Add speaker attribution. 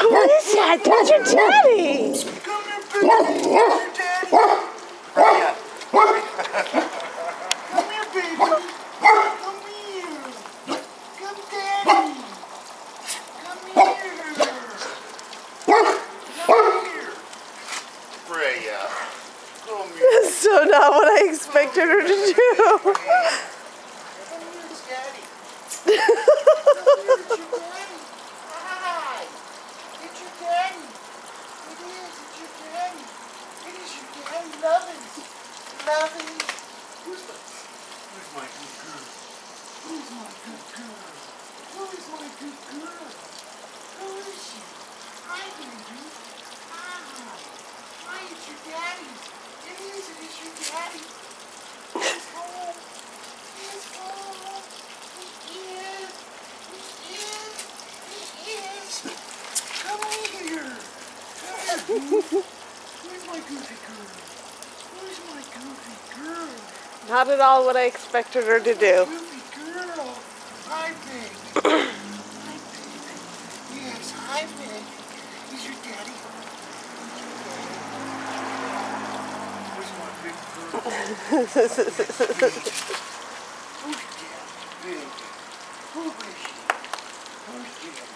Speaker 1: Who is that? That's your daddy.
Speaker 2: Come here, baby. Here's your daddy. Yeah. Come here, baby. Come here. Come, daddy. Come here. Come here. Freya. Come here.
Speaker 1: So not what I expected her to do.
Speaker 2: Come here, it's daddy. Come here, it's your daddy. Hi. It's your daddy. It is. It's your daddy. It is Love it. Who's the, who's my good girl? Who's my good girl? Who is my good girl? Who is she? Hi, baby. Hi. Hi, it's your daddy. It is. It is your daddy. He's home. He's home. He is. He is. He is. Come here. Come here. Where's my goofy girl? Where's my goofy girl?
Speaker 1: Not at all what I expected her to do.
Speaker 2: Girl. Hi, baby. hi, baby. Yes, hi, baby. Is your daddy? Where's my big girl? Who's? Big. Who is she? Who's daddy?